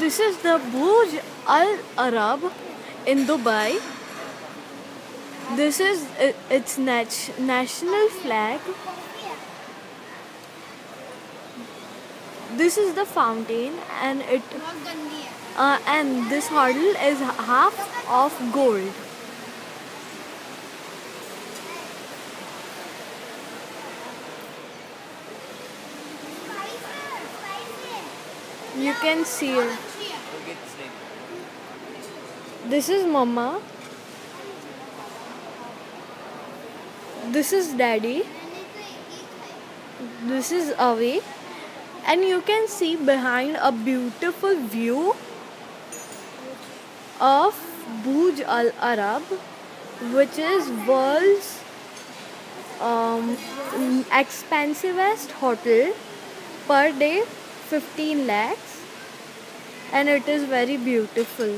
This is the Burj Al Arab in Dubai. This is its nat- national flag. This is the fountain, and it uh, and this hurdle is half of gold. You can see it. This is Mama. This is Daddy. This is Avi. And you can see behind a beautiful view of Burj Al Arab, which is world's um, expensivest hotel per day 15 lakhs and it is very beautiful